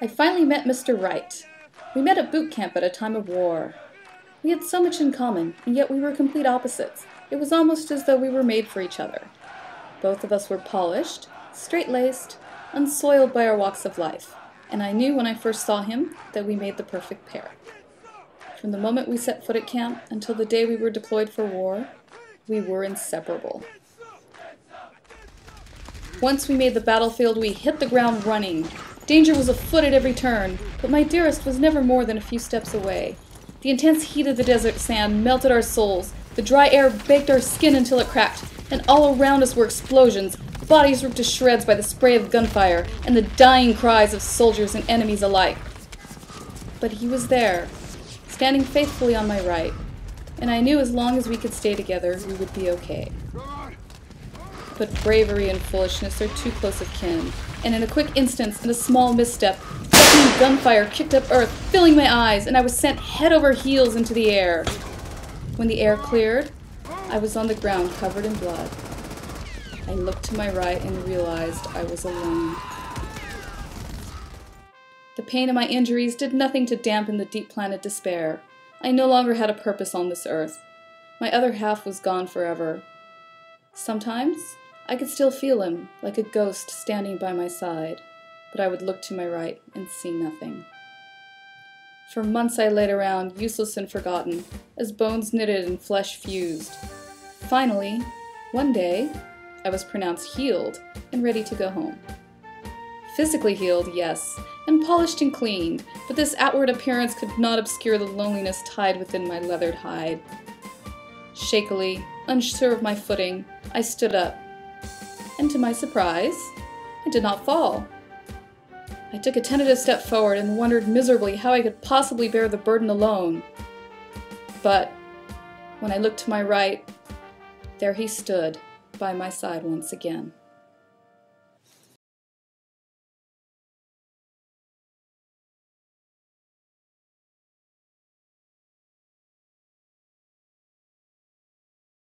I finally met Mr. Wright. We met at boot camp at a time of war. We had so much in common, and yet we were complete opposites. It was almost as though we were made for each other. Both of us were polished, straight-laced, unsoiled by our walks of life, and I knew when I first saw him that we made the perfect pair. From the moment we set foot at camp until the day we were deployed for war, we were inseparable. Once we made the battlefield, we hit the ground running. Danger was afoot at every turn, but my dearest was never more than a few steps away. The intense heat of the desert sand melted our souls, the dry air baked our skin until it cracked, and all around us were explosions, bodies ripped to shreds by the spray of gunfire, and the dying cries of soldiers and enemies alike. But he was there, standing faithfully on my right, and I knew as long as we could stay together, we would be okay. But bravery and foolishness are too close of kin, and in a quick instant and a small misstep, deafening gunfire kicked up earth, filling my eyes, and I was sent head over heels into the air. When the air cleared, I was on the ground covered in blood. I looked to my right and realized I was alone. The pain of my injuries did nothing to dampen the deep-planted despair. I no longer had a purpose on this earth. My other half was gone forever. Sometimes I could still feel him, like a ghost standing by my side, but I would look to my right and see nothing. For months I laid around, useless and forgotten, as bones knitted and flesh fused. Finally, one day, I was pronounced healed and ready to go home. Physically healed, yes, and polished and cleaned, but this outward appearance could not obscure the loneliness tied within my leathered hide. Shakily, unsure of my footing, I stood up and to my surprise, I did not fall. I took a tentative step forward and wondered miserably how I could possibly bear the burden alone. But when I looked to my right, there he stood by my side once again.